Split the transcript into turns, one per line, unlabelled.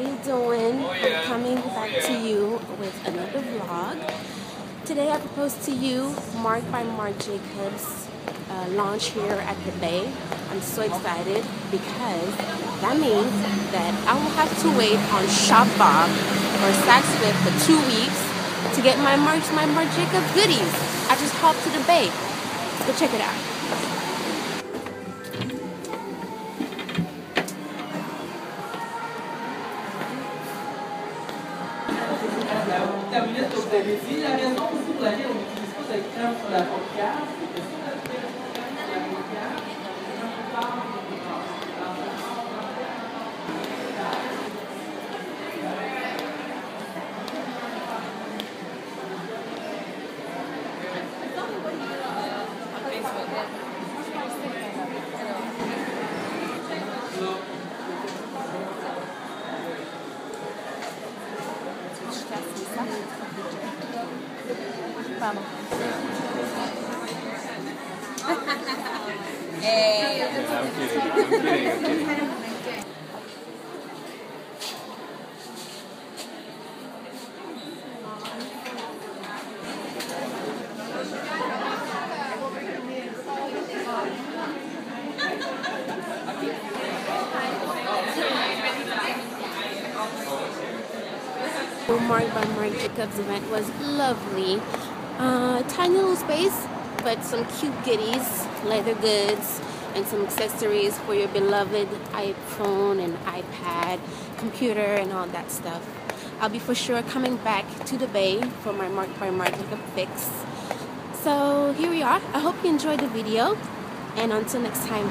you doing? I'm coming back to you with another vlog. Today I propose to you Marc by Marc Jacobs uh, launch here at the Bay. I'm so excited because that means that I will have to wait on Shopbop or Saks Fifth for two weeks to get my Marc, my Marc Jacobs goodies. I just hopped to the Bay. Go check it out.
La tablette que vous. La raison pour laquelle on n'utilise pas cette crème sur la paupière, c'est que sur
kidding. I'm casa. Vamos. eh,
Marc by Marc Jacobs event was lovely. Uh, tiny little space, but some cute goodies, leather goods, and some accessories for your beloved iPhone and iPad, computer, and all that stuff. I'll be for sure coming back to the Bay for my Marc by Marc Jacob fix. So here we are. I hope you enjoyed the video, and until next time,